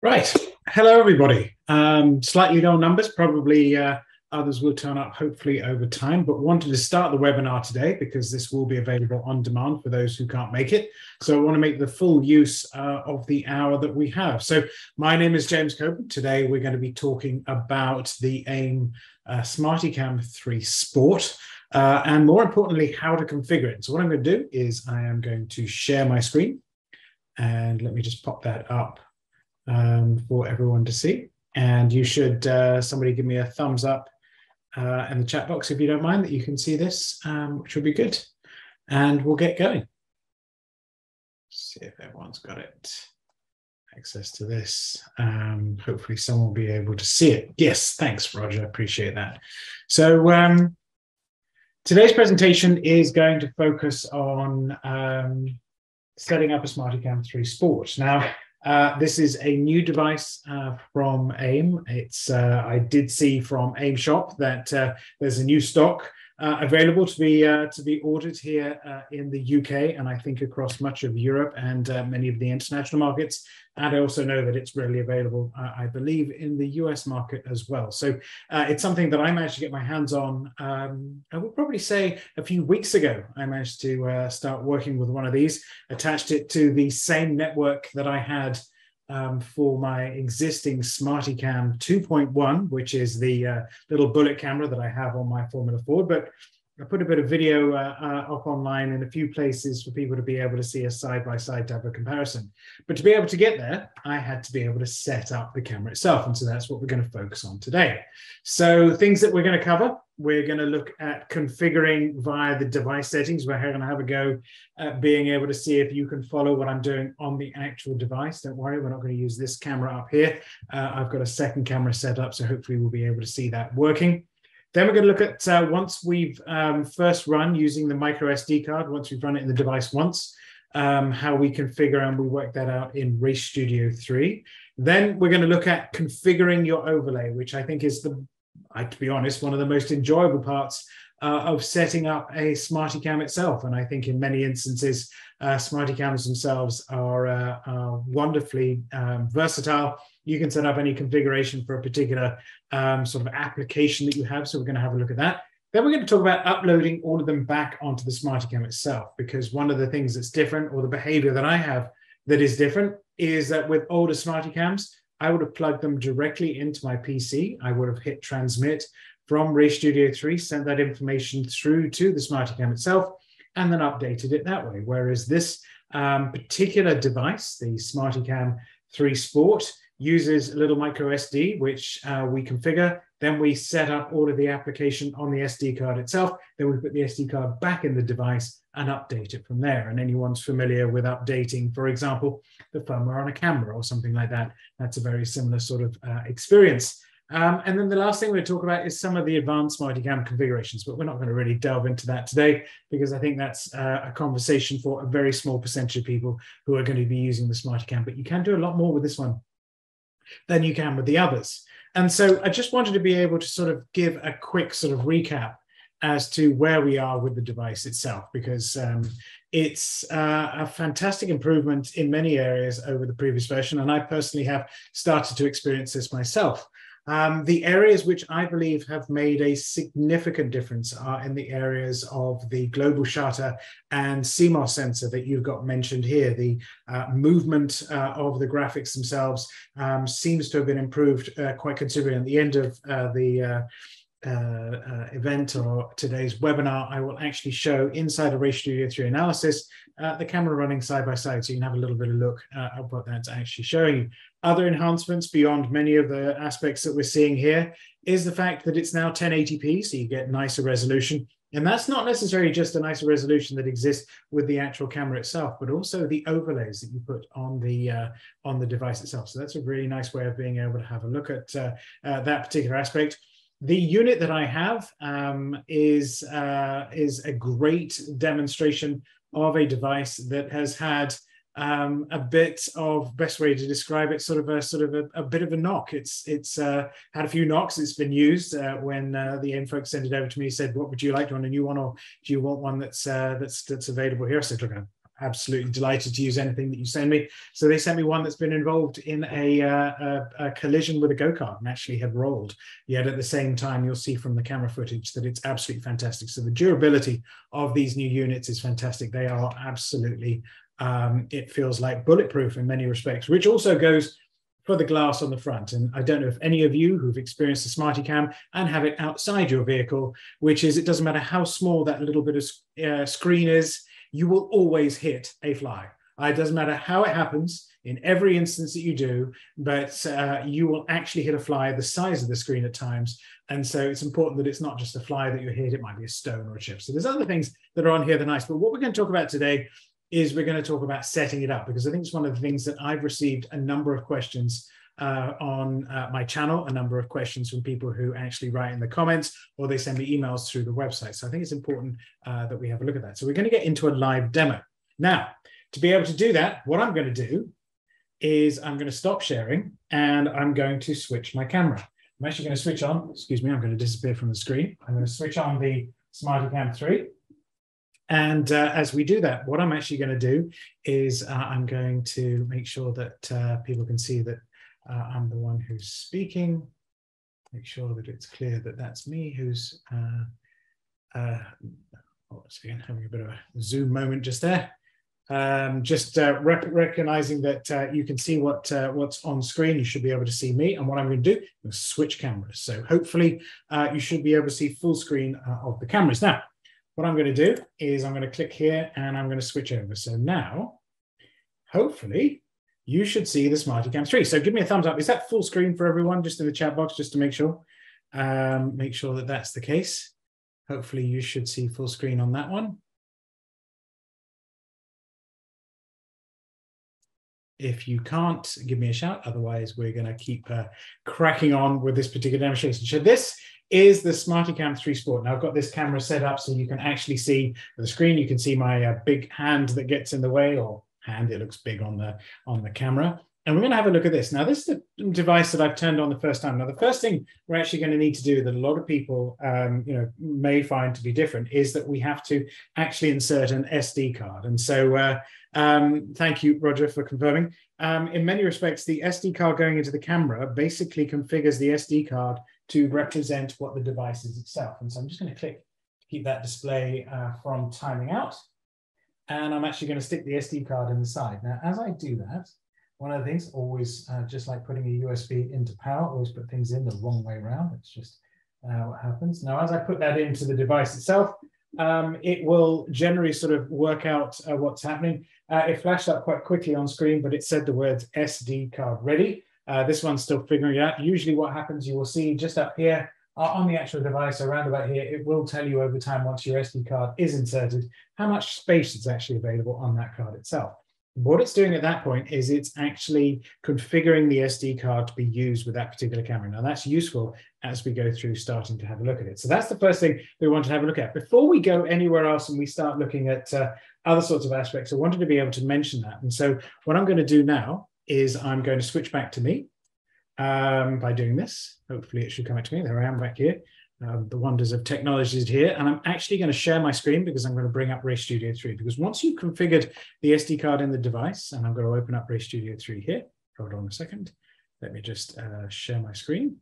Right. Hello, everybody. Um, slightly low numbers, probably uh, others will turn up hopefully over time, but wanted to start the webinar today because this will be available on demand for those who can't make it. So I want to make the full use uh, of the hour that we have. So my name is James Coburn. Today we're going to be talking about the AIM uh, SmartyCam 3 Sport. Uh, and more importantly, how to configure it. So what I'm going to do is I am going to share my screen and let me just pop that up um, for everyone to see. And you should, uh, somebody give me a thumbs up uh, in the chat box if you don't mind that you can see this, um, which will be good. And we'll get going. See if everyone's got it. Access to this. Um, hopefully someone will be able to see it. Yes, thanks, Roger. I appreciate that. So um, today's presentation is going to focus on um, setting up a SmartyCam 3 Sport. Now, uh, this is a new device uh, from AIM. It's uh, I did see from AIM Shop that uh, there's a new stock uh, available to be uh, to be ordered here uh, in the UK and I think across much of Europe and uh, many of the international markets. And I also know that it's readily available, I believe, in the US market as well. So it's something that I managed to get my hands on. Um, I would probably say a few weeks ago. I managed to start working with one of these, attached it to the same network that I had um, for my existing SmartyCam 2.1, which is the uh, little bullet camera that I have on my Formula Ford. But I put a bit of video uh, uh, up online in a few places for people to be able to see a side-by-side type of comparison. But to be able to get there, I had to be able to set up the camera itself. And so that's what we're going to focus on today. So things that we're going to cover, we're going to look at configuring via the device settings. We're going to have a go at being able to see if you can follow what I'm doing on the actual device. Don't worry, we're not going to use this camera up here. Uh, I've got a second camera set up, so hopefully we'll be able to see that working. Then we're going to look at uh, once we've um, first run using the micro SD card, once we've run it in the device once, um, how we configure and we work that out in Race Studio 3. Then we're going to look at configuring your overlay, which I think is the, I, to be honest, one of the most enjoyable parts uh, of setting up a SmartyCam itself. And I think in many instances, uh, SmartyCams themselves are, uh, are wonderfully um, versatile you can set up any configuration for a particular um, sort of application that you have. So we're going to have a look at that. Then we're going to talk about uploading all of them back onto the SmartyCam itself, because one of the things that's different, or the behavior that I have that is different, is that with older SmartyCams, I would have plugged them directly into my PC. I would have hit transmit from Race Studio 3, sent that information through to the SmartyCam itself, and then updated it that way. Whereas this um, particular device, the SmartyCam 3 Sport, uses a little micro SD, which uh, we configure. Then we set up all of the application on the SD card itself. Then we put the SD card back in the device and update it from there. And anyone's familiar with updating, for example, the firmware on a camera or something like that, that's a very similar sort of uh, experience. Um, and then the last thing we're going to talk about is some of the advanced SmartyCam configurations, but we're not going to really delve into that today because I think that's uh, a conversation for a very small percentage of people who are going to be using the SmartyCam. But you can do a lot more with this one than you can with the others. And so I just wanted to be able to sort of give a quick sort of recap as to where we are with the device itself, because um, it's uh, a fantastic improvement in many areas over the previous version. And I personally have started to experience this myself. Um, the areas which I believe have made a significant difference are in the areas of the global shutter and CMOS sensor that you've got mentioned here. The uh, movement uh, of the graphics themselves um, seems to have been improved uh, quite considerably. At the end of uh, the uh, uh, uh, event or today's webinar, I will actually show inside a Race Studio 3 analysis uh, the camera running side by side so you can have a little bit of look at what that's actually showing you. Other enhancements beyond many of the aspects that we're seeing here is the fact that it's now 1080p, so you get nicer resolution. And that's not necessarily just a nicer resolution that exists with the actual camera itself, but also the overlays that you put on the uh, on the device itself. So that's a really nice way of being able to have a look at uh, uh, that particular aspect. The unit that I have um, is uh, is a great demonstration of a device that has had um, a bit of best way to describe it, sort of a sort of a, a bit of a knock. It's it's uh, had a few knocks. It's been used uh, when uh, the AIM folks sent it over to me. Said, "What would you like? Do you want a new one, or do you want one that's uh, that's that's available here?" I said, "Look, absolutely delighted to use anything that you send me. So they sent me one that's been involved in a, uh, a, a collision with a go-kart and actually had rolled. Yet at the same time, you'll see from the camera footage that it's absolutely fantastic. So the durability of these new units is fantastic. They are absolutely, um, it feels like bulletproof in many respects, which also goes for the glass on the front. And I don't know if any of you who've experienced a SmartyCam and have it outside your vehicle, which is it doesn't matter how small that little bit of uh, screen is, you will always hit a fly. Uh, it doesn't matter how it happens in every instance that you do, but uh, you will actually hit a fly the size of the screen at times. And so it's important that it's not just a fly that you hit, it might be a stone or a chip. So there's other things that are on here that are nice. But what we're going to talk about today is we're going to talk about setting it up because I think it's one of the things that I've received a number of questions uh, on uh, my channel, a number of questions from people who actually write in the comments or they send me emails through the website. So I think it's important uh, that we have a look at that. So we're going to get into a live demo. Now, to be able to do that, what I'm going to do is I'm going to stop sharing and I'm going to switch my camera. I'm actually going to switch on, excuse me, I'm going to disappear from the screen. I'm going to switch on the SmartyCam 3 and uh, as we do that, what I'm actually going to do is uh, I'm going to make sure that uh, people can see that uh, I'm the one who's speaking. Make sure that it's clear that that's me who's, uh, uh, once again, having a bit of a Zoom moment just there. Um, just rec recognizing that you can see what what's on screen. You should be able to see me. And what I'm going to do is switch cameras. So hopefully you should be able to see full screen of the cameras. Now, what I'm going to do is I'm going to click here and I'm going to switch over. So now, hopefully, you should see the SmartyCam 3. So give me a thumbs up. Is that full screen for everyone? Just in the chat box, just to make sure. Um, make sure that that's the case. Hopefully you should see full screen on that one. If you can't, give me a shout. Otherwise, we're going to keep uh, cracking on with this particular demonstration. So this is the SmartyCam 3 Sport. Now I've got this camera set up so you can actually see the screen. You can see my uh, big hand that gets in the way or hand. It looks big on the, on the camera. And we're going to have a look at this. Now, this is the device that I've turned on the first time. Now, the first thing we're actually going to need to do that a lot of people, um, you know, may find to be different is that we have to actually insert an SD card. And so, uh, um, thank you, Roger, for confirming. Um, in many respects, the SD card going into the camera basically configures the SD card to represent what the device is itself. And so I'm just going to click to keep that display uh, from timing out. And I'm actually going to stick the SD card in the side. Now, as I do that, one of the things, always uh, just like putting a USB into power, always put things in the wrong way around. It's just uh, what happens. Now, as I put that into the device itself, um, it will generally sort of work out uh, what's happening. Uh, it flashed up quite quickly on screen, but it said the words SD card ready. Uh, this one's still figuring it out. Usually what happens, you will see just up here on the actual device around about here, it will tell you over time once your SD card is inserted, how much space is actually available on that card itself. What it's doing at that point is it's actually configuring the SD card to be used with that particular camera. Now that's useful as we go through starting to have a look at it. So that's the first thing we want to have a look at. Before we go anywhere else and we start looking at uh, other sorts of aspects, I wanted to be able to mention that. And so what I'm going to do now is I'm going to switch back to me um, by doing this. Hopefully it should come back to me. There I am back here. Um, the wonders of technology is here. And I'm actually going to share my screen because I'm going to bring up Race Studio 3. Because once you've configured the SD card in the device, and I'm going to open up Race Studio 3 here. Hold on a second. Let me just uh, share my screen.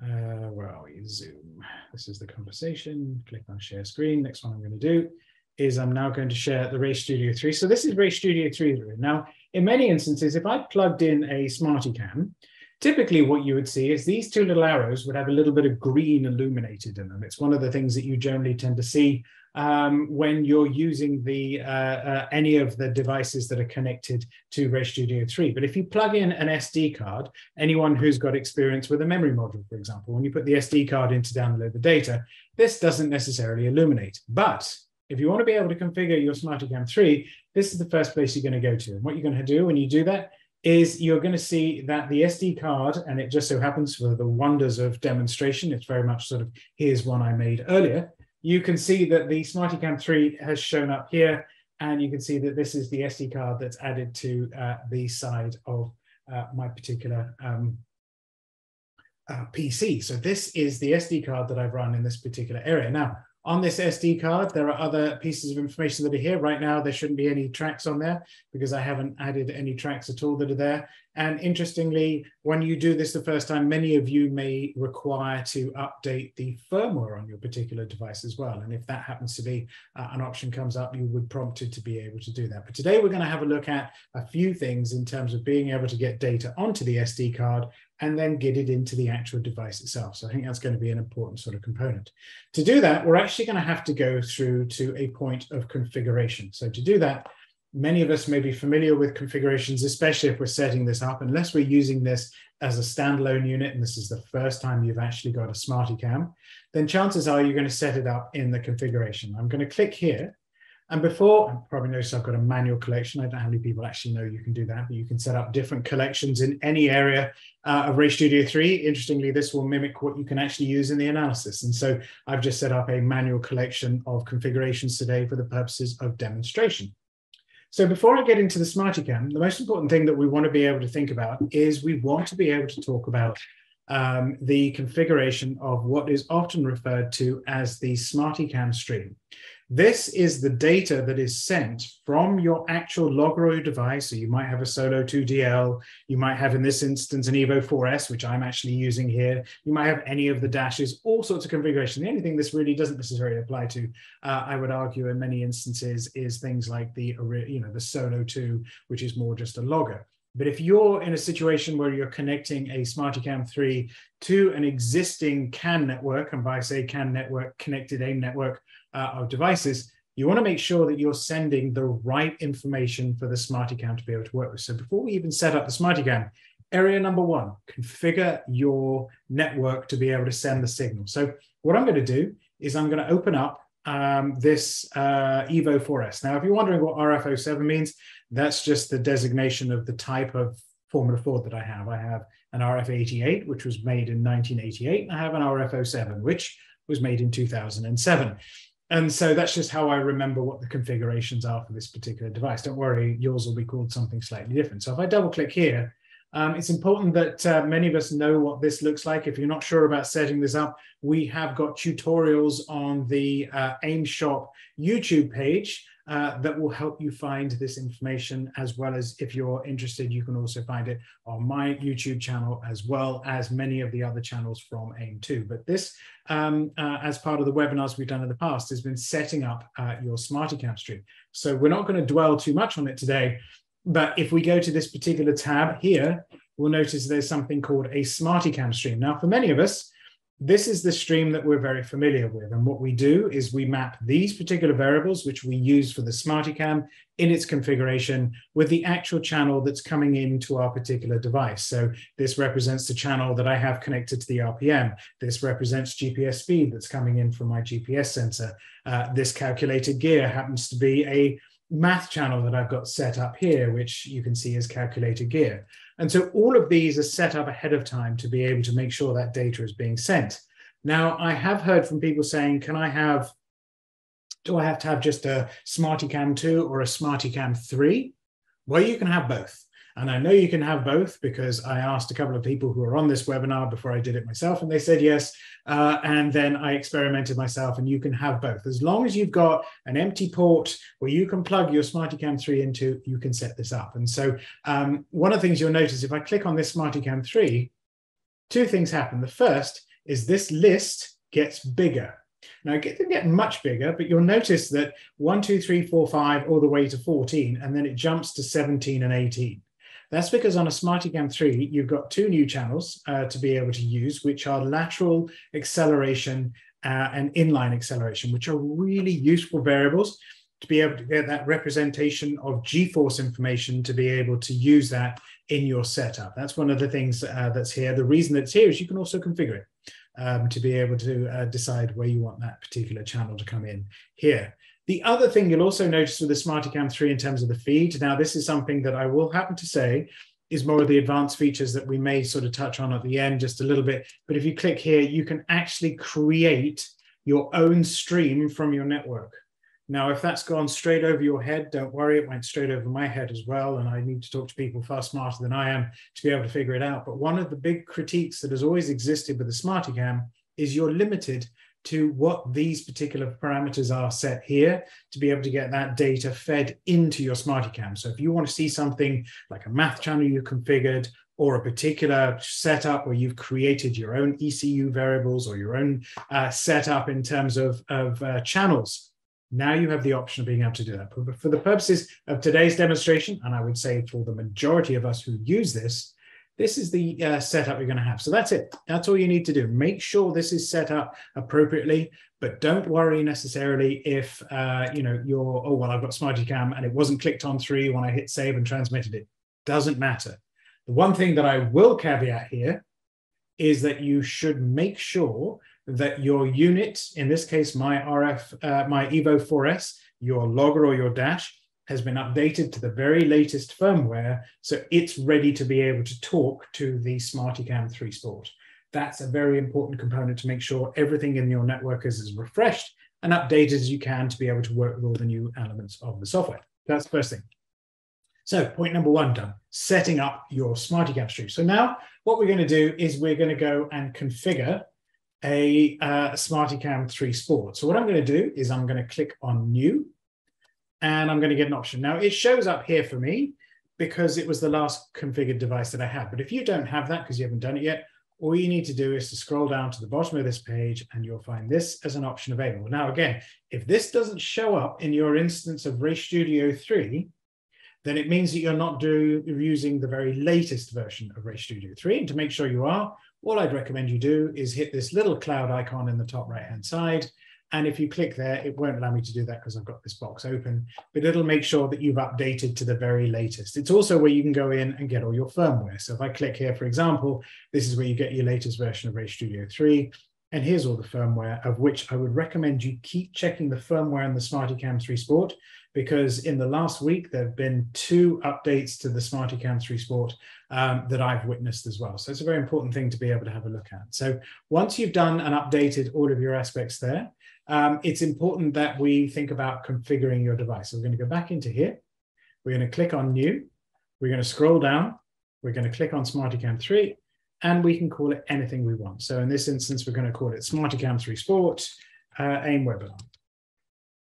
Uh, where are we? Zoom. This is the conversation. Click on share screen. Next one I'm going to do is I'm now going to share the Race Studio 3. So this is Race Studio 3. Now, in many instances, if I plugged in a SmartyCam, typically what you would see is these two little arrows would have a little bit of green illuminated in them. It's one of the things that you generally tend to see um, when you're using the uh, uh, any of the devices that are connected to Race Studio 3. But if you plug in an SD card, anyone who's got experience with a memory module, for example, when you put the SD card in to download the data, this doesn't necessarily illuminate. But if you want to be able to configure your SmartyCam 3, this is the first place you're going to go to. And what you're going to do when you do that is you're going to see that the SD card, and it just so happens for the wonders of demonstration, it's very much sort of, here's one I made earlier. You can see that the SmartyCam 3 has shown up here, and you can see that this is the SD card that's added to uh, the side of uh, my particular um, uh, PC. So this is the SD card that I've run in this particular area. Now, On this SD card, there are other pieces of information that are here. Right now, there shouldn't be any tracks on there because I haven't added any tracks at all that are there. And interestingly, when you do this the first time, many of you may require to update the firmware on your particular device as well. And if that happens to be uh, an option comes up, you would be prompted to be able to do that. But today we're going to have a look at a few things in terms of being able to get data onto the SD card and then get it into the actual device itself. So I think that's going to be an important sort of component. To do that, we're actually going to have to go through to a point of configuration. So to do that, many of us may be familiar with configurations, especially if we're setting this up, unless we're using this as a standalone unit, and this is the first time you've actually got a SmartyCam, then chances are you're going to set it up in the configuration. I'm going to click here. And before, I probably notice I've got a manual collection. I don't know how many people actually know you can do that, but you can set up different collections in any area uh, of Race Studio 3. Interestingly, this will mimic what you can actually use in the analysis. And so I've just set up a manual collection of configurations today for the purposes of demonstration. So before I get into the SmartyCam, the most important thing that we want to be able to think about is we want to be able to talk about um, the configuration of what is often referred to as the SmartyCam stream. This is the data that is sent from your actual Logro device. So you might have a Solo 2DL, you might have in this instance an Evo 4S, which I'm actually using here. You might have any of the dashes, all sorts of configuration. The only thing this really doesn't necessarily apply to, uh, I would argue in many instances, is things like the, you know, the Solo 2, which is more just a logger. But if you're in a situation where you're connecting a SmartyCam 3 to an existing CAN network, and by say CAN network, connected AIM network, uh, of devices, you want to make sure that you're sending the right information for the SmartyCam to be able to work with. So before we even set up the SmartyCam, area number one, configure your network to be able to send the signal. So what I'm going to do is I'm going to open up um, this uh, Evo 4S. Now, if you're wondering what RF07 means, that's just the designation of the type of Formula Ford that I have. I have an RF88, which was made in 1988, and I have an RF07, which was made in 2007. And so that's just how I remember what the configurations are for this particular device. Don't worry, yours will be called something slightly different. So if I double click here, um, it's important that uh, many of us know what this looks like. If you're not sure about setting this up, we have got tutorials on the uh, AIM Shop YouTube page uh, that will help you find this information as well as if you're interested, you can also find it on my YouTube channel as well as many of the other channels from AIM2. But this, um, uh, as part of the webinars we've done in the past, has been setting up uh, your SmartyCam stream. So we're not going to dwell too much on it today, but if we go to this particular tab here, we'll notice there's something called a SmartyCam stream. Now, for many of us, this is the stream that we're very familiar with. And what we do is we map these particular variables, which we use for the SmartyCam in its configuration with the actual channel that's coming into our particular device. So this represents the channel that I have connected to the RPM. This represents GPS speed that's coming in from my GPS sensor. Uh, this calculated gear happens to be a math channel that I've got set up here, which you can see is calculator gear. And so all of these are set up ahead of time to be able to make sure that data is being sent. Now, I have heard from people saying, can I have, do I have to have just a SmartyCam 2 or a SmartyCam 3? Well, you can have both. And I know you can have both because I asked a couple of people who were on this webinar before I did it myself, and they said yes. Uh, and then I experimented myself, and you can have both. As long as you've got an empty port where you can plug your SmartyCam 3 into, you can set this up. And so um, one of the things you'll notice if I click on this SmartyCam 3, two things happen. The first is this list gets bigger. Now it doesn't get much bigger, but you'll notice that one, two, three, four, five, all the way to 14, and then it jumps to 17 and 18. That's because on a SmartyCam 3, you've got two new channels uh, to be able to use, which are lateral acceleration uh, and inline acceleration, which are really useful variables to be able to get that representation of G-force information to be able to use that in your setup. That's one of the things uh, that's here. The reason that's here is you can also configure it um, to be able to uh, decide where you want that particular channel to come in here. The other thing you'll also notice with the SmartyCam 3 in terms of the feed, now this is something that I will happen to say is more of the advanced features that we may sort of touch on at the end just a little bit. But if you click here, you can actually create your own stream from your network. Now, if that's gone straight over your head, don't worry, it went straight over my head as well. And I need to talk to people far smarter than I am to be able to figure it out. But one of the big critiques that has always existed with the SmartyCam is you're limited to what these particular parameters are set here to be able to get that data fed into your SmartyCam. So if you want to see something like a math channel you configured or a particular setup where you've created your own ECU variables or your own uh, setup in terms of, of uh, channels, now you have the option of being able to do that. But for the purposes of today's demonstration, and I would say for the majority of us who use this, this is the uh, setup you're going to have. So that's it. That's all you need to do. Make sure this is set up appropriately, but don't worry necessarily if uh, you know you're oh well I've got SmartyCam and it wasn't clicked on three when I hit save and transmitted it. Doesn't matter. The one thing that I will caveat here is that you should make sure that your unit, in this case, my RF, uh, my Evo 4S, your logger or your dash, has been updated to the very latest firmware, so it's ready to be able to talk to the SmartyCam 3 Sport. That's a very important component to make sure everything in your network is as refreshed and updated as you can to be able to work with all the new elements of the software. That's the first thing. So point number one done, setting up your SmartyCam stream. So now what we're going to do is we're going to go and configure a uh, SmartyCam 3 Sport. So what I'm going to do is I'm going to click on New, and I'm going to get an option. Now it shows up here for me because it was the last configured device that I had. But if you don't have that because you haven't done it yet, all you need to do is to scroll down to the bottom of this page and you'll find this as an option available. Now, again, if this doesn't show up in your instance of Race Studio 3, then it means that you're not do, using the very latest version of Race Studio 3. And to make sure you are, all I'd recommend you do is hit this little cloud icon in the top right-hand side. And if you click there, it won't allow me to do that because I've got this box open, but it'll make sure that you've updated to the very latest. It's also where you can go in and get all your firmware. So if I click here, for example, this is where you get your latest version of Race Studio 3. And here's all the firmware, of which I would recommend you keep checking the firmware in the SmartyCam 3 Sport because in the last week, there have been two updates to the SmartyCam 3 Sport um, that I've witnessed as well. So it's a very important thing to be able to have a look at. So once you've done and updated all of your aspects there, um, it's important that we think about configuring your device. So we're going to go back into here. We're going to click on New. We're going to scroll down. We're going to click on SmartyCam 3, and we can call it anything we want. So in this instance, we're going to call it SmartyCam 3 Sport uh, AIM Webinar,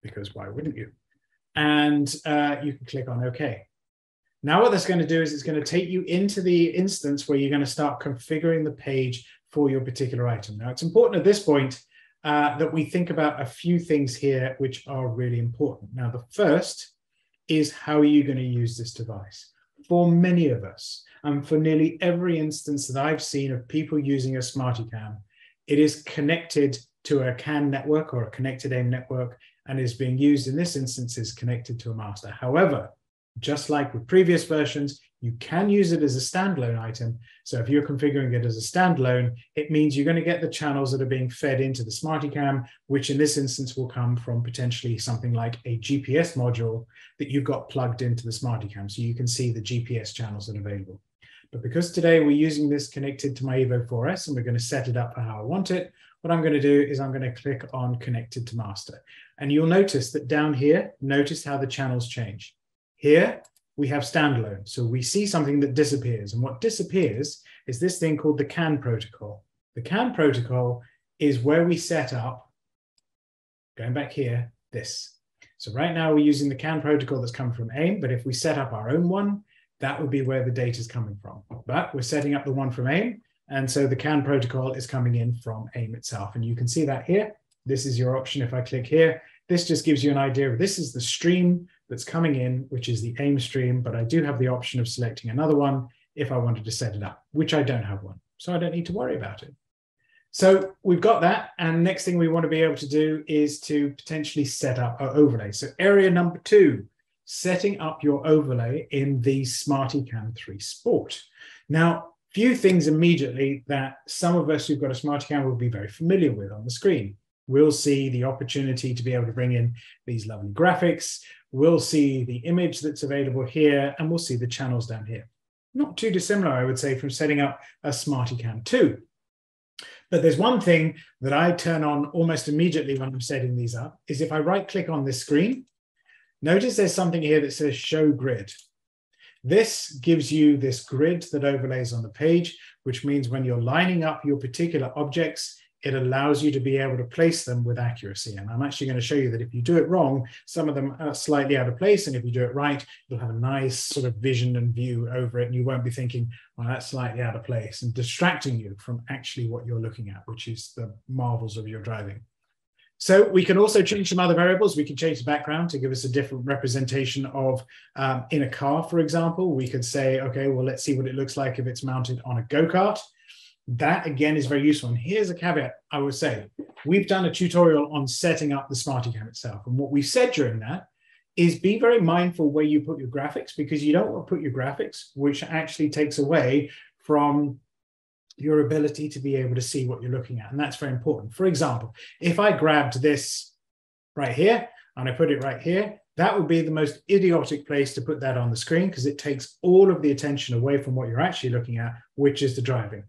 because why wouldn't you? and uh, you can click on OK. Now what that's going to do is it's going to take you into the instance where you're going to start configuring the page for your particular item. Now it's important at this point uh, that we think about a few things here which are really important. Now the first is how are you going to use this device? For many of us, and for nearly every instance that I've seen of people using a SmartyCam, it is connected to a CAN network or a connected AIM network and is being used in this instance is connected to a master. However, just like with previous versions, you can use it as a standalone item. So if you're configuring it as a standalone, it means you're going to get the channels that are being fed into the SmartyCam, which in this instance will come from potentially something like a GPS module that you've got plugged into the SmartyCam. So you can see the GPS channels that are available. But because today we're using this connected to my Evo 4S and we're going to set it up for how I want it, what I'm going to do is I'm going to click on connected to master. And you'll notice that down here, notice how the channels change. Here, we have standalone. So we see something that disappears. And what disappears is this thing called the CAN protocol. The CAN protocol is where we set up, going back here, this. So right now we're using the CAN protocol that's come from AIM, but if we set up our own one, that would be where the data is coming from. But we're setting up the one from AIM, and so the CAN protocol is coming in from AIM itself. And you can see that here. This is your option if I click here. This just gives you an idea of this is the stream that's coming in, which is the AIM stream, but I do have the option of selecting another one if I wanted to set it up, which I don't have one. So I don't need to worry about it. So we've got that. And next thing we want to be able to do is to potentially set up our overlay. So area number two, setting up your overlay in the SmartyCam 3 Sport. Now, a few things immediately that some of us who've got a SmartyCam will be very familiar with on the screen. We'll see the opportunity to be able to bring in these lovely graphics. We'll see the image that's available here, and we'll see the channels down here. Not too dissimilar, I would say, from setting up a SmartyCam 2. But there's one thing that I turn on almost immediately when I'm setting these up, is if I right click on this screen, notice there's something here that says show grid. This gives you this grid that overlays on the page, which means when you're lining up your particular objects, it allows you to be able to place them with accuracy. And I'm actually going to show you that if you do it wrong, some of them are slightly out of place. And if you do it right, you'll have a nice sort of vision and view over it. And you won't be thinking, well, that's slightly out of place and distracting you from actually what you're looking at, which is the marvels of your driving. So we can also change some other variables. We can change the background to give us a different representation of um, in a car, for example. We could say, okay, well, let's see what it looks like if it's mounted on a go-kart that again is very useful. And here's a caveat I would say. We've done a tutorial on setting up the SmartyCam itself. And what we've said during that is be very mindful where you put your graphics because you don't want to put your graphics, which actually takes away from your ability to be able to see what you're looking at. And that's very important. For example, if I grabbed this right here and I put it right here, that would be the most idiotic place to put that on the screen because it takes all of the attention away from what you're actually looking at, which is the driving.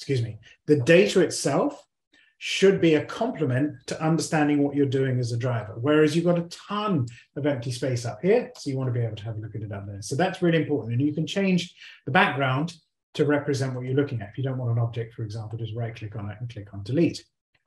Excuse me, the data itself should be a complement to understanding what you're doing as a driver. Whereas you've got a ton of empty space up here, so you want to be able to have a look at it up there. So that's really important. And you can change the background to represent what you're looking at. If you don't want an object, for example, just right click on it and click on delete.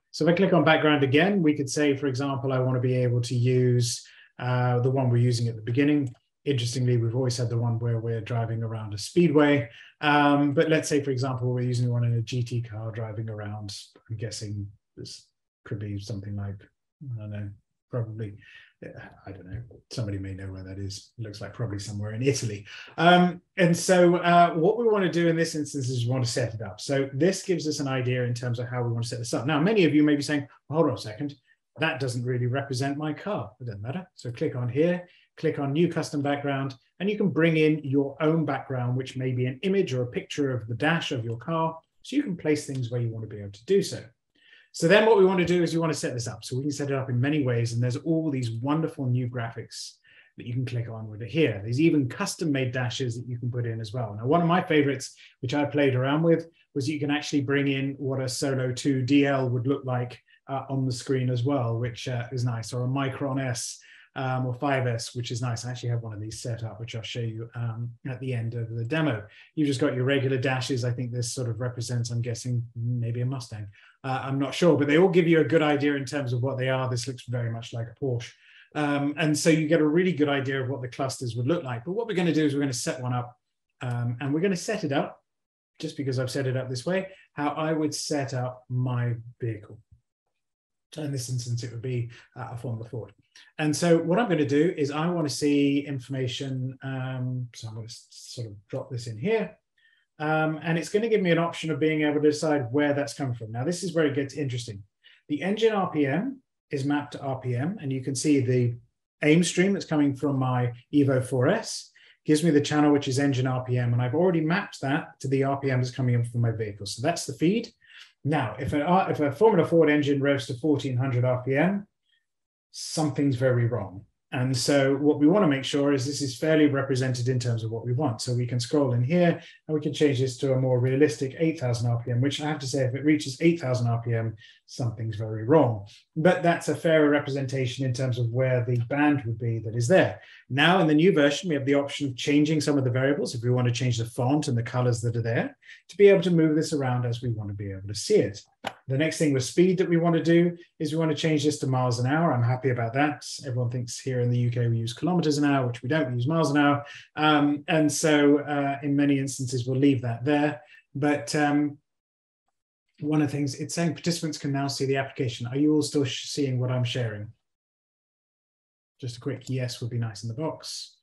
So if I click on background again, we could say, for example, I want to be able to use uh, the one we're using at the beginning interestingly, we've always had the one where we're driving around a speedway. Um, but let's say, for example, we're using one in a GT car driving around. I'm guessing this could be something like, I don't know, probably, I don't know, somebody may know where that is. It looks like probably somewhere in Italy. Um, and so uh, what we want to do in this instance is we want to set it up. So this gives us an idea in terms of how we want to set this up. Now, many of you may be saying, well, hold on a second, that doesn't really represent my car. It doesn't matter. So click on here click on new custom background, and you can bring in your own background, which may be an image or a picture of the dash of your car. So you can place things where you want to be able to do so. So then what we want to do is we want to set this up. So we can set it up in many ways. And there's all these wonderful new graphics that you can click on with it here. There's even custom made dashes that you can put in as well. Now, one of my favorites, which I played around with, was you can actually bring in what a Solo 2 DL would look like uh, on the screen as well, which uh, is nice, or a Micron S um, or 5S, which is nice. I actually have one of these set up, which I'll show you um, at the end of the demo. You've just got your regular dashes. I think this sort of represents, I'm guessing, maybe a Mustang. Uh, I'm not sure, but they all give you a good idea in terms of what they are. This looks very much like a Porsche. Um, and so you get a really good idea of what the clusters would look like. But what we're going to do is we're going to set one up um, and we're going to set it up just because I've set it up this way, how I would set up my vehicle. In this instance, it would be uh, a Formula Ford. And so what I'm going to do is I want to see information. Um, so I'm going to sort of drop this in here. Um, and it's going to give me an option of being able to decide where that's coming from. Now, this is where it gets interesting. The engine RPM is mapped to RPM, and you can see the aim stream that's coming from my Evo 4S gives me the channel, which is engine RPM, and I've already mapped that to the RPM that's coming in from my vehicle. So that's the feed. Now, if, a if a Formula Ford engine revs to 1400 RPM, something's very wrong. And so what we want to make sure is this is fairly represented in terms of what we want. So we can scroll in here and we can change this to a more realistic 8000 RPM, which I have to say, if it reaches 8000 RPM, something's very wrong. But that's a fairer representation in terms of where the band would be that is there. Now in the new version, we have the option of changing some of the variables if we want to change the font and the colors that are there to be able to move this around as we want to be able to see it. The next thing with speed that we want to do is we want to change this to miles an hour. I'm happy about that. Everyone thinks here in the UK we use kilometers an hour, which we don't use miles an hour. Um, and so uh, in many instances, we'll leave that there. But um, one of the things it's saying participants can now see the application. Are you all still seeing what I'm sharing? Just a quick yes would be nice in the box.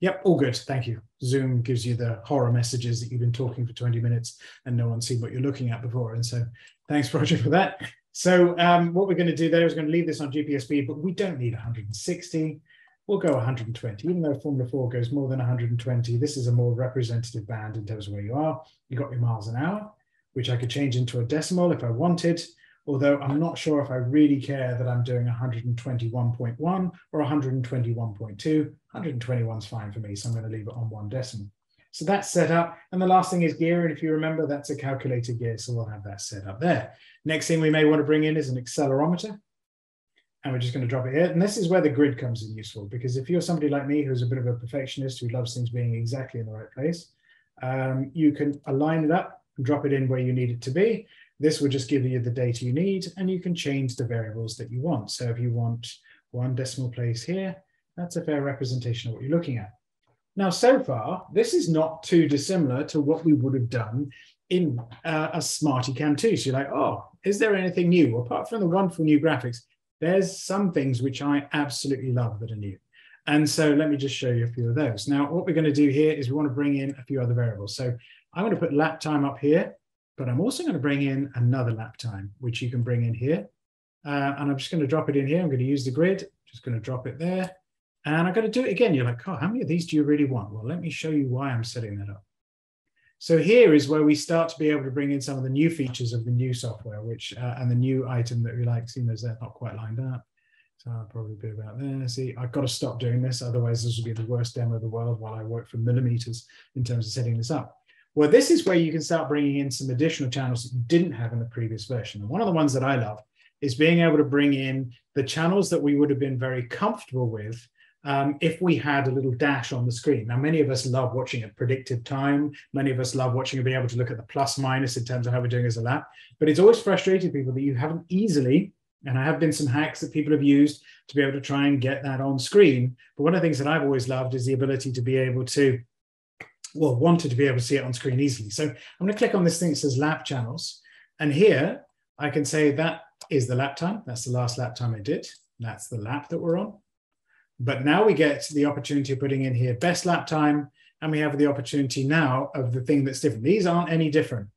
Yep, all good. Thank you. Zoom gives you the horror messages that you've been talking for 20 minutes and no one's seen what you're looking at before. And so thanks, Roger, for that. So um, what we're going to do there is going to leave this on GPS speed, but we don't need 160. We'll go 120, even though Formula 4 goes more than 120. This is a more representative band in terms of where you are. You got your miles an hour, which I could change into a decimal if I wanted although I'm not sure if I really care that I'm doing 121.1 or 121.2. 121 is fine for me, so I'm going to leave it on one decimal. So that's set up. And the last thing is gear. And if you remember, that's a calculator gear. So we'll have that set up there. Next thing we may want to bring in is an accelerometer. And we're just going to drop it here. And this is where the grid comes in useful, because if you're somebody like me who's a bit of a perfectionist who loves things being exactly in the right place, um, you can align it up drop it in where you need it to be. This will just give you the data you need and you can change the variables that you want. So if you want one decimal place here, that's a fair representation of what you're looking at. Now, so far, this is not too dissimilar to what we would have done in uh, a SmartyCam 2. So you're like, oh, is there anything new? Apart from the wonderful new graphics, there's some things which I absolutely love that are new. And so let me just show you a few of those. Now, what we're going to do here is we want to bring in a few other variables. So I'm going to put lap time up here, but I'm also going to bring in another lap time, which you can bring in here. Uh, and I'm just going to drop it in here. I'm going to use the grid, just going to drop it there. And I'm going to do it again. You're like, oh, how many of these do you really want? Well, let me show you why I'm setting that up. So here is where we start to be able to bring in some of the new features of the new software, which uh, and the new item that we like, seeing as they're not quite lined up. So I'll probably be about there. See, I've got to stop doing this. Otherwise, this will be the worst demo of the world while I work for millimeters in terms of setting this up. Well, this is where you can start bringing in some additional channels that you didn't have in the previous version. And one of the ones that I love is being able to bring in the channels that we would have been very comfortable with um, if we had a little dash on the screen. Now, many of us love watching at predicted time. Many of us love watching and being able to look at the plus minus in terms of how we're doing as a lap. But it's always frustrated people that you haven't easily, and I have been some hacks that people have used to be able to try and get that on screen. But one of the things that I've always loved is the ability to be able to, well, wanted to be able to see it on screen easily. So I'm going to click on this thing that says lap channels. And here I can say that is the lap time. That's the last lap time I did. That's the lap that we're on. But now we get the opportunity of putting in here best lap time, and we have the opportunity now of the thing that's different. These aren't any different.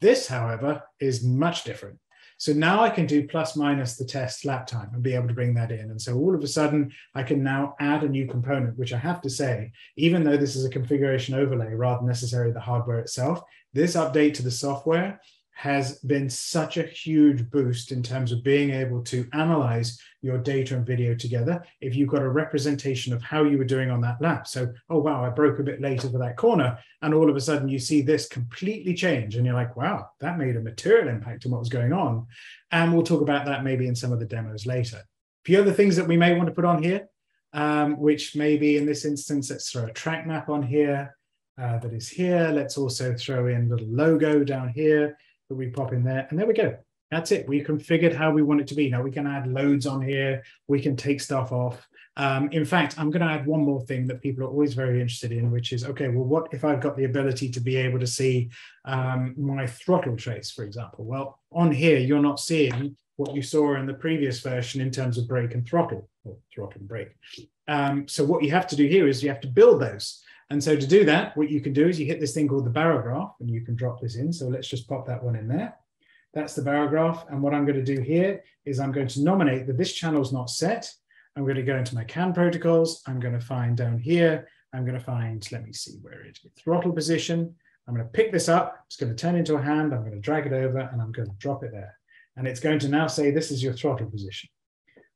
This, however, is much different. So now I can do plus minus the test lap time and be able to bring that in. And so all of a sudden, I can now add a new component, which I have to say, even though this is a configuration overlay rather than necessarily the hardware itself, this update to the software has been such a huge boost in terms of being able to analyze your data and video together if you've got a representation of how you were doing on that lap. So, oh, wow, I broke a bit later for that corner. And all of a sudden you see this completely change. And you're like, wow, that made a material impact on what was going on. And we'll talk about that maybe in some of the demos later. A few other things that we may want to put on here, um, which maybe in this instance, let's throw a track map on here. Uh, that is here. Let's also throw in a little logo down here that we pop in there. And there we go. That's it. We configured how we want it to be. Now we can add loads on here. We can take stuff off. Um, in fact, I'm going to add one more thing that people are always very interested in, which is, okay, well, what if I've got the ability to be able to see um, my throttle trace, for example? Well, on here, you're not seeing what you saw in the previous version in terms of brake and throttle, or throttle and brake. Um, so what you have to do here is you have to build those. And so to do that, what you can do is you hit this thing called the bargraph and you can drop this in. So let's just pop that one in there. That's the bargraph. And what I'm going to do here is I'm going to nominate that this channel is not set. I'm going to go into my CAN protocols. I'm going to find down here, I'm going to find, let me see where it is, throttle position. I'm going to pick this up. It's going to turn into a hand. I'm going to drag it over and I'm going to drop it there. And it's going to now say, this is your throttle position.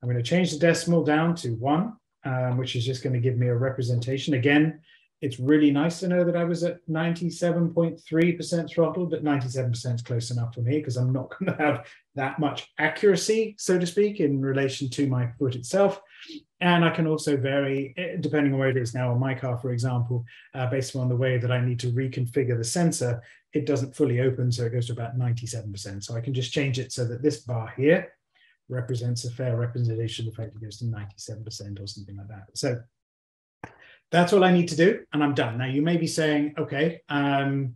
I'm going to change the decimal down to one, um, which is just going to give me a representation. Again, it's really nice to know that I was at 97.3% throttle, but 97% is close enough for me because I'm not going to have that much accuracy, so to speak, in relation to my foot itself. And I can also vary, eh, depending on where it is now on my car, for example, uh, based on the way that I need to reconfigure the sensor, it doesn't fully open, so it goes to about 97%. So I can just change it so that this bar here represents a fair representation of the fact it goes to 97% or something like that. So that's all I need to do, and I'm done. Now, you may be saying, okay, um,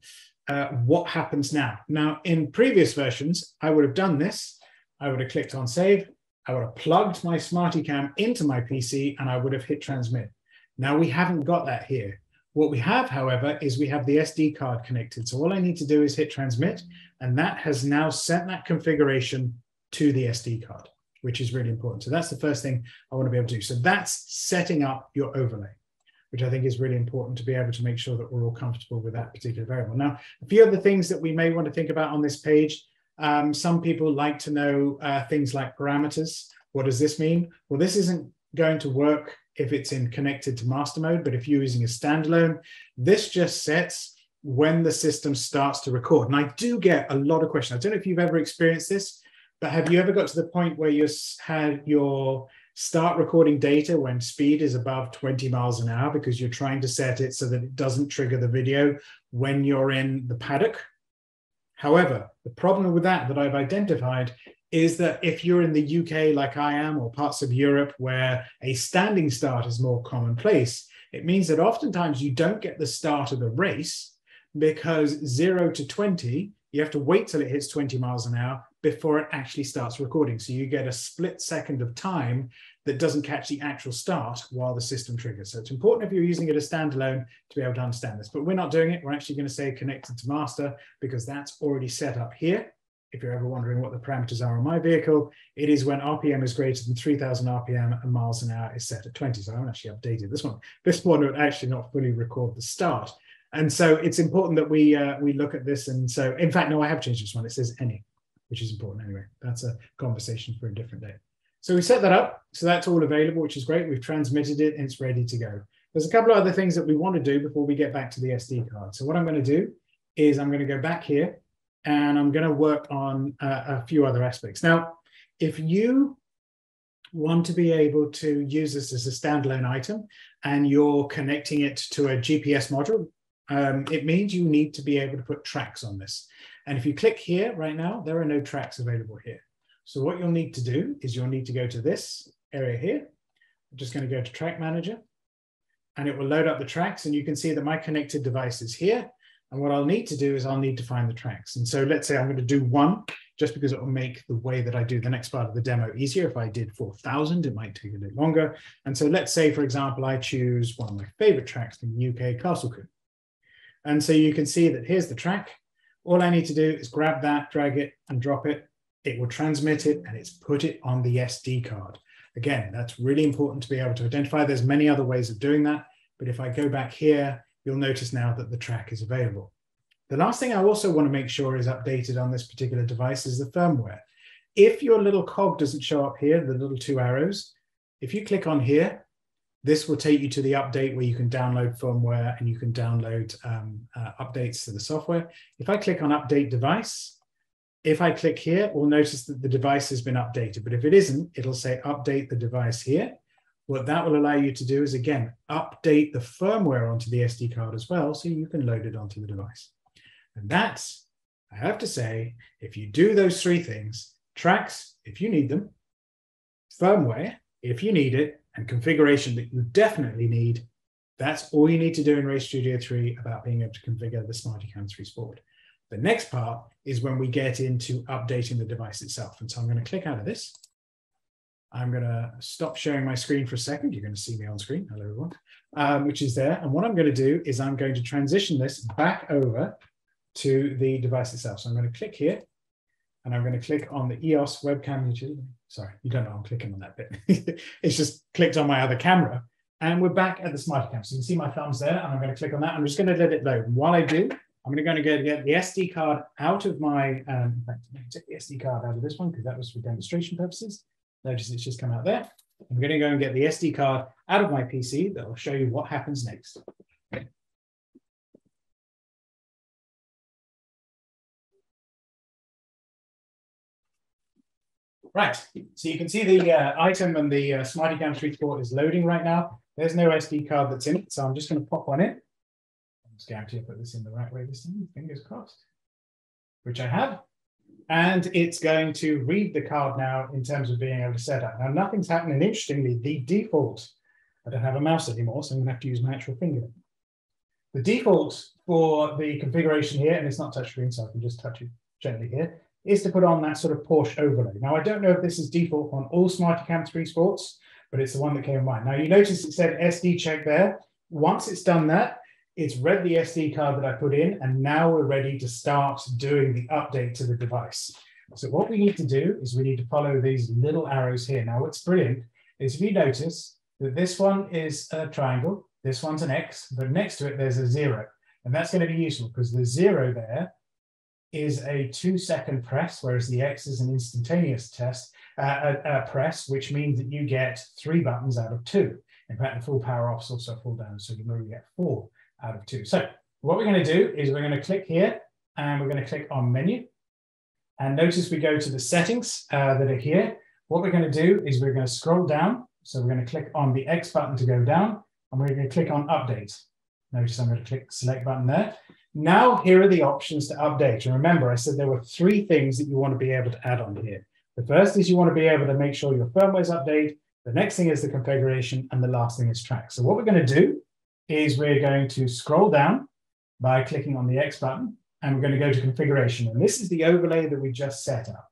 uh, what happens now? Now, in previous versions, I would have done this. I would have clicked on save. I would have plugged my SmartyCam into my PC, and I would have hit transmit. Now, we haven't got that here. What we have, however, is we have the SD card connected. So all I need to do is hit transmit, and that has now sent that configuration to the SD card, which is really important. So that's the first thing I want to be able to do. So that's setting up your overlay which I think is really important to be able to make sure that we're all comfortable with that particular variable. Now, a few other things that we may want to think about on this page. Um, some people like to know uh, things like parameters. What does this mean? Well, this isn't going to work if it's in connected to master mode, but if you're using a standalone, this just sets when the system starts to record. And I do get a lot of questions. I don't know if you've ever experienced this, but have you ever got to the point where you had your start recording data when speed is above 20 miles an hour because you're trying to set it so that it doesn't trigger the video when you're in the paddock. However, the problem with that that I've identified is that if you're in the UK like I am or parts of Europe where a standing start is more commonplace, it means that oftentimes you don't get the start of the race because zero to 20, you have to wait till it hits 20 miles an hour before it actually starts recording. So you get a split second of time that doesn't catch the actual start while the system triggers. So it's important if you're using it as standalone to be able to understand this, but we're not doing it. We're actually going to say connected to master because that's already set up here. If you're ever wondering what the parameters are on my vehicle, it is when RPM is greater than 3000 RPM and miles an hour is set at 20. So I haven't actually updated this one. This one would actually not fully record the start. And so it's important that we uh, we look at this. And so, in fact, no, I have changed this one. It says any which is important anyway. That's a conversation for a different day. So we set that up. So that's all available, which is great. We've transmitted it and it's ready to go. There's a couple of other things that we want to do before we get back to the SD card. So what I'm going to do is I'm going to go back here and I'm going to work on uh, a few other aspects. Now, if you want to be able to use this as a standalone item and you're connecting it to a GPS module, um, it means you need to be able to put tracks on this. And if you click here right now, there are no tracks available here. So what you'll need to do is you'll need to go to this area here. I'm just going to go to track manager and it will load up the tracks and you can see that my connected device is here. And what I'll need to do is I'll need to find the tracks. And so let's say I'm going to do one just because it will make the way that I do the next part of the demo easier. If I did 4,000, it might take a bit longer. And so let's say, for example, I choose one of my favorite tracks the UK, Castle Combe. And so you can see that here's the track. All I need to do is grab that, drag it and drop it. It will transmit it and it's put it on the SD card. Again, that's really important to be able to identify. There's many other ways of doing that. But if I go back here, you'll notice now that the track is available. The last thing I also want to make sure is updated on this particular device is the firmware. If your little cog doesn't show up here, the little two arrows, if you click on here, this will take you to the update where you can download firmware and you can download um, uh, updates to the software. If I click on update device, if I click here, we'll notice that the device has been updated. But if it isn't, it'll say update the device here. What that will allow you to do is, again, update the firmware onto the SD card as well, so you can load it onto the device. And that's, I have to say, if you do those three things, tracks, if you need them, firmware, if you need it, and configuration that you definitely need, that's all you need to do in Race Studio 3 about being able to configure the SmartyCam 3 Sport. The next part is when we get into updating the device itself. And so I'm going to click out of this. I'm going to stop sharing my screen for a second. You're going to see me on screen. Hello, everyone, um, which is there. And what I'm going to do is I'm going to transition this back over to the device itself. So I'm going to click here and I'm going to click on the EOS webcam utility. Sorry, you don't know I'm clicking on that bit. it's just clicked on my other camera. And we're back at the SmartyCam. So you can see my thumbs there, and I'm going to click on that. I'm just going to let it load. And while I do, I'm going to go to get the SD card out of my, um, take the SD card out of this one because that was for demonstration purposes. Notice it's just come out there. I'm going to go and get the SD card out of my PC that will show you what happens next. Right, so you can see the uh, item and the uh, SmartyCam 3 Sport is loading right now. There's no SD card that's in it, so I'm just going to pop on it. I'm just guarantee I put this in the right way this time, fingers crossed, which I have. And it's going to read the card now in terms of being able to set up. Now, nothing's happening. Interestingly, the default, I don't have a mouse anymore, so I'm going to have to use my actual finger. The default for the configuration here, and it's not touchscreen, so I can just touch it gently here, is to put on that sort of Porsche overlay. Now, I don't know if this is default on all SmartyCam 3 Sports, but it's the one that came in mind. Now, you notice it said SD check there. Once it's done that, it's read the SD card that I put in, and now we're ready to start doing the update to the device. So what we need to do is we need to follow these little arrows here. Now, what's brilliant is if you notice that this one is a triangle, this one's an X, but next to it, there's a zero. And that's going to be useful because the zero there is a two second press, whereas the X is an instantaneous test uh, press, which means that you get three buttons out of two. In fact, the full power off is also full down, so you only get four out of two. So what we're going to do is we're going to click here and we're going to click on menu. And notice we go to the settings uh, that are here. What we're going to do is we're going to scroll down So we're going to click on the X button to go down, and we're going to click on Update. Notice I'm going to click Select button there. Now, here are the options to update. And remember, I said there were three things that you want to be able to add on here. The first is you want to be able to make sure your firmware is updated. The next thing is the configuration, and the last thing is track. So what we're going to do is we're going to scroll down by clicking on the X button, and we're going to go to configuration. And this is the overlay that we just set up.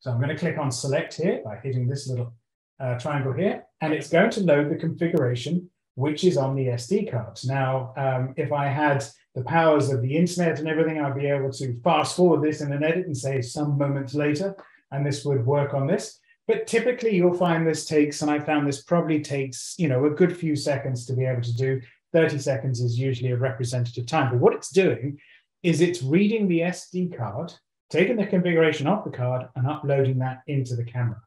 So I'm going to click on select here by hitting this little uh, triangle here, and it's going to load the configuration which is on the SD cards. Now, um, if I had the powers of the internet and everything, I'd be able to fast forward this in an edit and say some moments later, and this would work on this. But typically you'll find this takes, and I found this probably takes, you know, a good few seconds to be able to do. 30 seconds is usually a representative time. But what it's doing is it's reading the SD card, taking the configuration off the card and uploading that into the camera.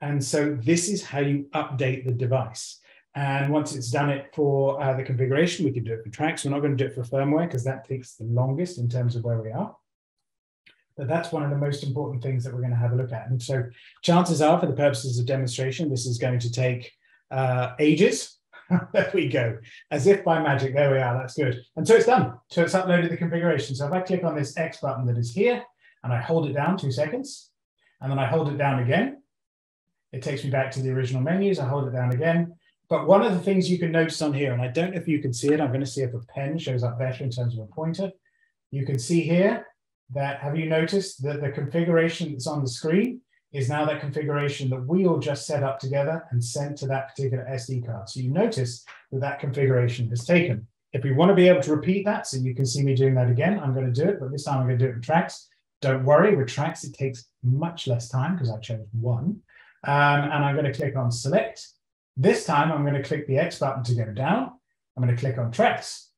And so this is how you update the device. And once it's done it for uh, the configuration, we can do it for tracks. We're not going to do it for firmware because that takes the longest in terms of where we are. But that's one of the most important things that we're going to have a look at. And so chances are, for the purposes of demonstration, this is going to take uh, ages. there we go. As if by magic, there we are. That's good. And so it's done. So it's uploaded the configuration. So if I click on this X button that is here, and I hold it down two seconds, and then I hold it down again, it takes me back to the original menus. I hold it down again. But one of the things you can notice on here, and I don't know if you can see it, I'm going to see if a pen shows up better in terms of a pointer. You can see here that, have you noticed that the configuration that's on the screen is now that configuration that we all just set up together and sent to that particular SD card. So you notice that that configuration is taken. If we want to be able to repeat that, so you can see me doing that again, I'm going to do it, but this time I'm going to do it with tracks. Don't worry, with tracks, it takes much less time because I chose one. Um, and I'm going to click on select. This time I'm going to click the X button to go down. I'm going to click on tracks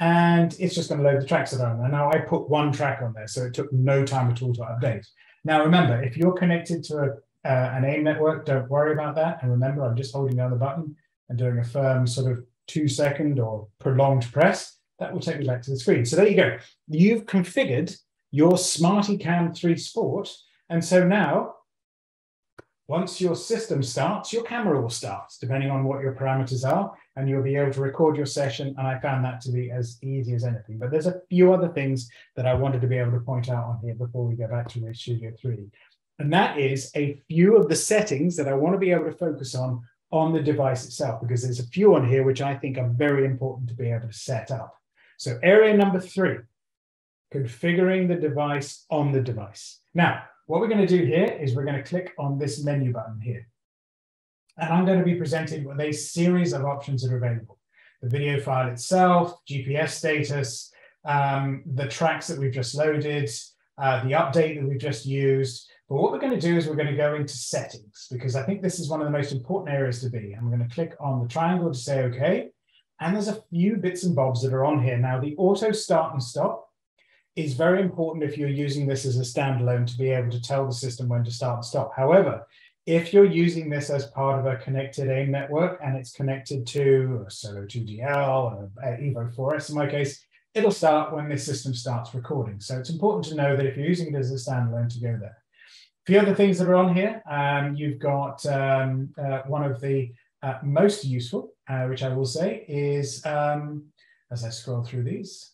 and it's just going to load the tracks that are on there. Now I put one track on there, so it took no time at all to update. Now remember, if you're connected to a, uh, an AIM network, don't worry about that. And remember, I'm just holding down the button and doing a firm sort of two second or prolonged press. That will take me back to the screen. So there you go. You've configured your SmartyCam 3 Sport. And so now once your system starts, your camera will start, depending on what your parameters are, and you'll be able to record your session. And I found that to be as easy as anything. But there's a few other things that I wanted to be able to point out on here before we go back to Race Studio 3. And that is a few of the settings that I want to be able to focus on on the device itself, because there's a few on here which I think are very important to be able to set up. So area number three, configuring the device on the device. Now, what we're going to do here is we're going to click on this menu button here. And I'm going to be presented with a series of options that are available. The video file itself, GPS status, um, the tracks that we've just loaded, uh, the update that we've just used. But what we're going to do is we're going to go into settings because I think this is one of the most important areas to be. I'm going to click on the triangle to say OK. And there's a few bits and bobs that are on here. Now, the auto start and stop is very important if you're using this as a standalone to be able to tell the system when to start and stop. However, if you're using this as part of a connected AIM network and it's connected to a Solo 2DL or Evo 4S in my case, it'll start when this system starts recording. So it's important to know that if you're using it as a standalone to go there. A few other things that are on here, um, you've got um, uh, one of the uh, most useful, uh, which I will say is, um, as I scroll through these,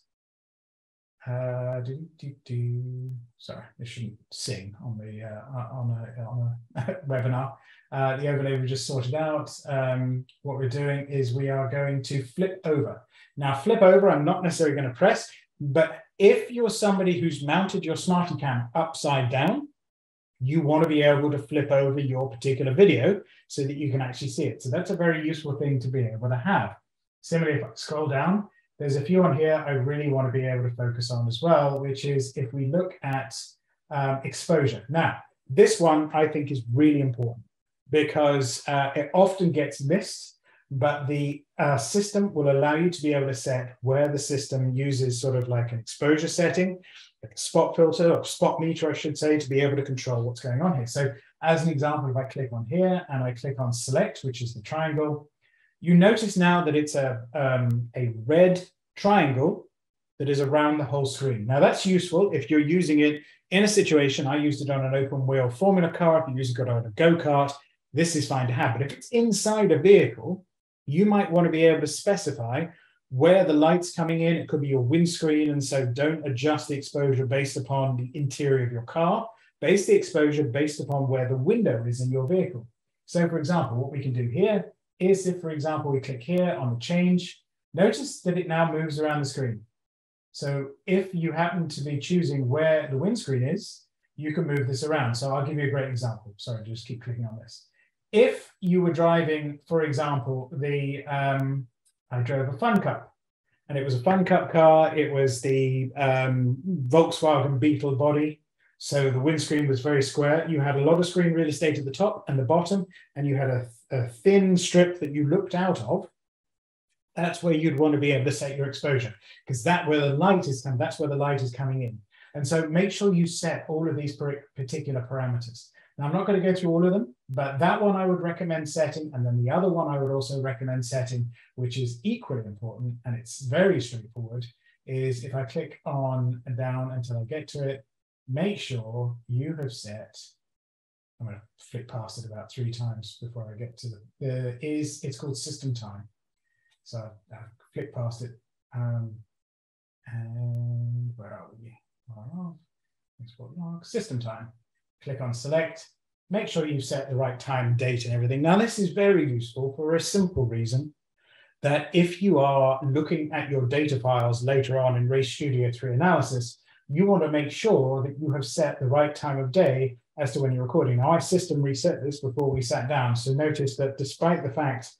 uh, do, do, do. Sorry, I shouldn't sing on the uh, on a on a webinar. Uh, the overlay we just sorted out. Um, what we're doing is we are going to flip over. Now, flip over. I'm not necessarily going to press, but if you're somebody who's mounted your SmartyCam upside down, you want to be able to flip over your particular video so that you can actually see it. So that's a very useful thing to be able to have. Similarly, if I scroll down, there's a few on here I really want to be able to focus on as well, which is if we look at um, exposure. Now, this one I think is really important because uh, it often gets missed, but the uh, system will allow you to be able to set where the system uses sort of like an exposure setting, like a spot filter or spot meter, I should say, to be able to control what's going on here. So as an example, if I click on here and I click on select, which is the triangle, you notice now that it's a, um, a red triangle that is around the whole screen. Now that's useful if you're using it in a situation, I used it on an open wheel formula car, if you use it on a go-kart, this is fine to have. But if it's inside a vehicle, you might want to be able to specify where the light's coming in. It could be your windscreen. And so don't adjust the exposure based upon the interior of your car. Base the exposure based upon where the window is in your vehicle. So for example, what we can do here is if, for example, we click here on the change, notice that it now moves around the screen. So if you happen to be choosing where the windscreen is, you can move this around. So I'll give you a great example. Sorry, just keep clicking on this. If you were driving, for example, the um, I drove a Fun Cup, and it was a Fun Cup car. It was the um, Volkswagen Beetle body. So the windscreen was very square. You had a lot of screen real estate at the top and the bottom, and you had a, a thin strip that you looked out of. That's where you'd want to be able to set your exposure because that where the light is coming, that's where the light is coming in. And so make sure you set all of these particular parameters. Now, I'm not going to go through all of them, but that one I would recommend setting. And then the other one I would also recommend setting, which is equally important, and it's very straightforward, is if I click on and down until I get to it, make sure you have set, I'm going to flick past it about three times before I get to the, the is, it's called system time. So I flick past it. Um, and where are we? Export log, system time. Click on select. Make sure you've set the right time, date, and everything. Now, this is very useful for a simple reason that if you are looking at your data files later on in Race Studio 3 analysis, you want to make sure that you have set the right time of day as to when you're recording. Now, I system reset this before we sat down. So notice that despite the fact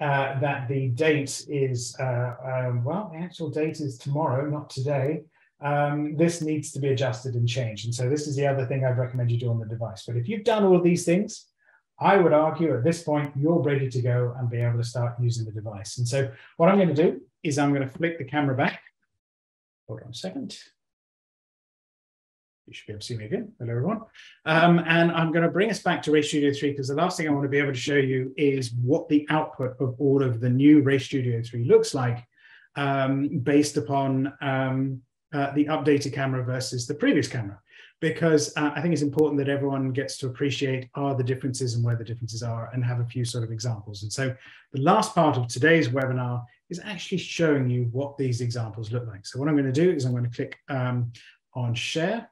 uh, that the date is, uh, um, well, the actual date is tomorrow, not today um, this needs to be adjusted and changed. And so this is the other thing I'd recommend you do on the device. But if you've done all of these things, I would argue at this point, you're ready to go and be able to start using the device. And so what I'm going to do is I'm going to flick the camera back. Hold on a second. You should be able to see me again. Hello, everyone. Um, and I'm going to bring us back to Race Studio 3 because the last thing I want to be able to show you is what the output of all of the new Race Studio 3 looks like um, based upon um, uh, the updated camera versus the previous camera because uh, I think it's important that everyone gets to appreciate are the differences and where the differences are and have a few sort of examples. And so the last part of today's webinar is actually showing you what these examples look like. So what I'm going to do is I'm going to click um, on share.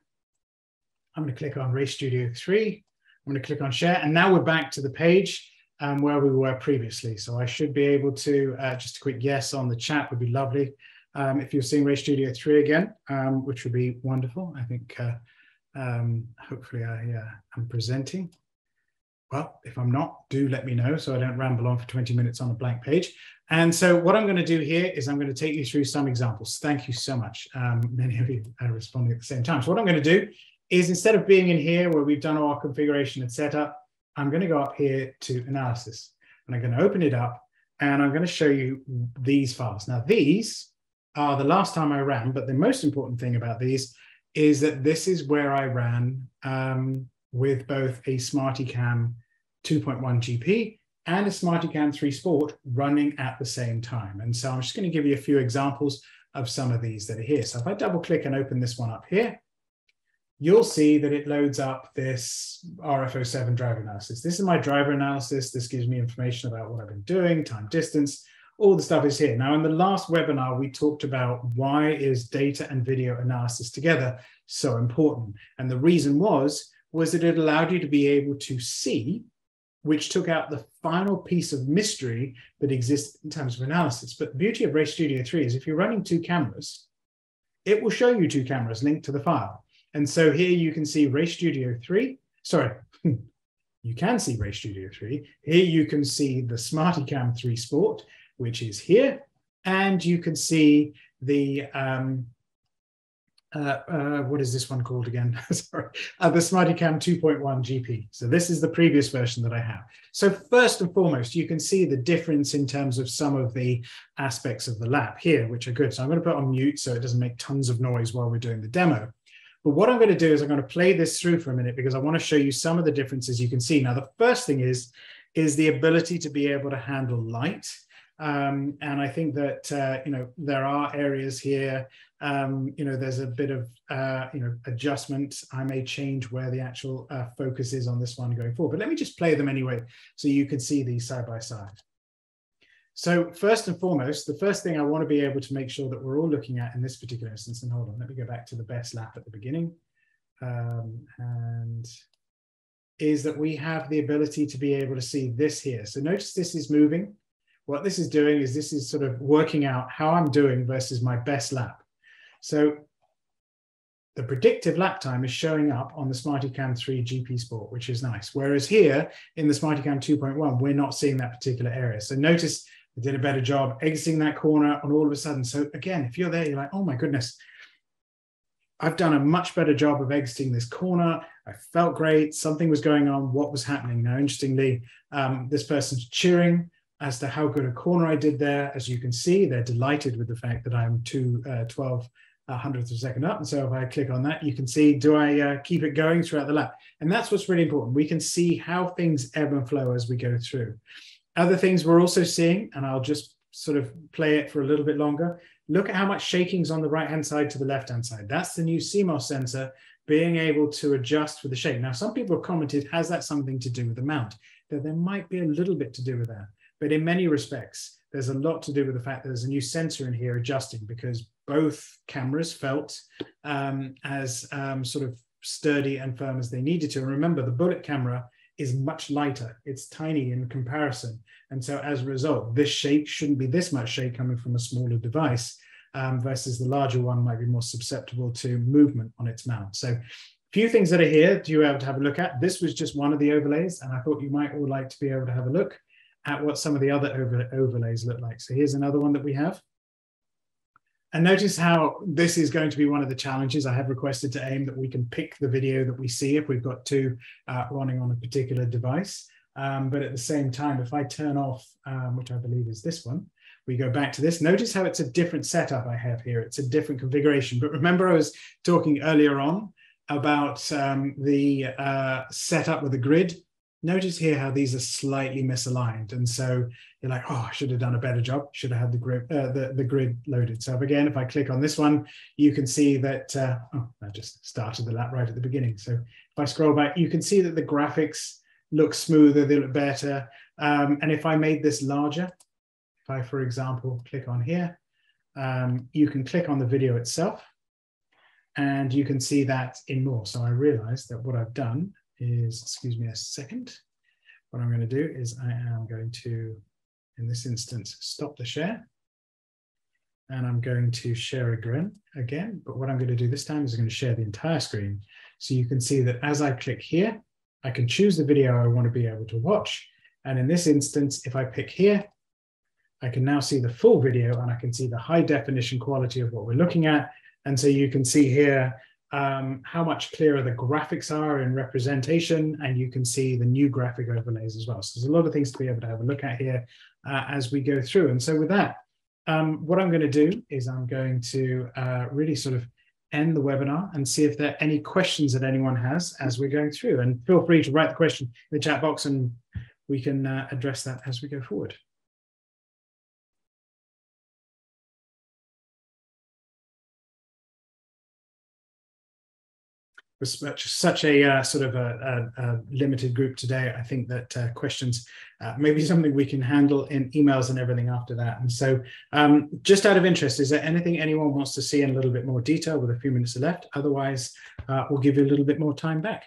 I'm going to click on Race Studio 3. I'm going to click on share and now we're back to the page um, where we were previously. So I should be able to, uh, just a quick yes on the chat would be lovely um, if you're seeing Race Studio 3 again, um, which would be wonderful. I think uh, um, hopefully I uh, am presenting. Well, if I'm not, do let me know so I don't ramble on for 20 minutes on a blank page. And so what I'm going to do here is I'm going to take you through some examples. Thank you so much. Um, many of you are responding at the same time. So what I'm going to do is instead of being in here where we've done all our configuration and setup, I'm going to go up here to analysis and I'm going to open it up and I'm going to show you these files. Now these are the last time I ran, but the most important thing about these is that this is where I ran um, with both a SmartyCam 2.1 GP and a SmartyCam 3 Sport running at the same time. And so I'm just going to give you a few examples of some of these that are here. So if I double click and open this one up here, you'll see that it loads up this RFO7 driver analysis. This is my driver analysis. This gives me information about what I've been doing, time distance, all the stuff is here. Now, in the last webinar, we talked about why is data and video analysis together so important. And the reason was, was that it allowed you to be able to see, which took out the final piece of mystery that exists in terms of analysis. But the beauty of Race Studio 3 is if you're running two cameras, it will show you two cameras linked to the file. And so here you can see Race Studio 3, sorry, you can see Race Studio 3. Here you can see the SmartyCam 3 Sport, which is here. And you can see the, um, uh, uh, what is this one called again? Sorry, uh, the SmartyCam 2.1 GP. So this is the previous version that I have. So first and foremost, you can see the difference in terms of some of the aspects of the lap here, which are good. So I'm going to put on mute so it doesn't make tons of noise while we're doing the demo. But what I'm going to do is I'm going to play this through for a minute because I want to show you some of the differences you can see. Now, the first thing is, is the ability to be able to handle light. Um, and I think that, uh, you know, there are areas here um, you know, there's a bit of, uh, you know, adjustment. I may change where the actual uh, focus is on this one going forward, but let me just play them anyway so you can see these side by side. So first and foremost, the first thing I want to be able to make sure that we're all looking at in this particular instance, and hold on, let me go back to the best lap at the beginning, um, and is that we have the ability to be able to see this here. So notice this is moving. What this is doing is this is sort of working out how I'm doing versus my best lap. So the predictive lap time is showing up on the SmartyCam 3 GP Sport, which is nice. Whereas here in the SmartyCam 2.1, we're not seeing that particular area. So notice I did a better job exiting that corner and all of a sudden. So again, if you're there, you're like, oh my goodness, I've done a much better job of exiting this corner. I felt great. Something was going on. What was happening? Now, interestingly, um, this person's cheering as to how good a corner I did there. As you can see, they're delighted with the fact that I'm two uh, 12 uh, hundredths of a second up. And so if I click on that, you can see, do I uh, keep it going throughout the lap? And that's what's really important. We can see how things ebb and flow as we go through. Other things we're also seeing, and I'll just sort of play it for a little bit longer. Look at how much shaking's on the right-hand side to the left-hand side. That's the new CMOS sensor being able to adjust for the shake. Now, some people have commented, has that something to do with the mount? That there might be a little bit to do with that. But in many respects, there's a lot to do with the fact that there's a new sensor in here adjusting because both cameras felt um, as um, sort of sturdy and firm as they needed to. And remember, the bullet camera is much lighter. It's tiny in comparison. And so as a result, this shake shouldn't be this much shake coming from a smaller device um, versus the larger one might be more susceptible to movement on its mount. So a few things that are here do you able to have a look at. This was just one of the overlays, and I thought you might all like to be able to have a look at what some of the other over overlays look like. So here's another one that we have. And notice how this is going to be one of the challenges. I have requested to AIM that we can pick the video that we see if we've got two uh, running on a particular device. Um, but at the same time, if I turn off, um, which I believe is this one, we go back to this. Notice how it's a different setup I have here. It's a different configuration. But remember I was talking earlier on about um, the uh, setup with the grid notice here how these are slightly misaligned. And so you're like, oh, I should have done a better job. Should have had the grid, uh, the, the grid loaded. So again, if I click on this one, you can see that, uh, oh, I just started the lap right at the beginning. So if I scroll back, you can see that the graphics look smoother, they look better. Um, and if I made this larger, if I, for example, click on here, um, you can click on the video itself and you can see that in more. So I realized that what I've done is, excuse me a second. What I'm going to do is I am going to, in this instance, stop the share. And I'm going to share again, again. But what I'm going to do this time is I'm going to share the entire screen. So you can see that as I click here, I can choose the video I want to be able to watch. And in this instance, if I pick here, I can now see the full video and I can see the high definition quality of what we're looking at. And so you can see here um, how much clearer the graphics are in representation, and you can see the new graphic overlays as well. So there's a lot of things to be able to have a look at here uh, as we go through. And so with that, um, what I'm going to do is I'm going to uh, really sort of end the webinar and see if there are any questions that anyone has as we're going through. And feel free to write the question in the chat box and we can uh, address that as we go forward. Such, such a uh, sort of a, a, a, limited group today. I think that uh, questions uh, may be something we can handle in emails and everything after that. And so, um, just out of interest, is there anything anyone wants to see in a little bit more detail with a few minutes left? Otherwise, uh, we'll give you a little bit more time back.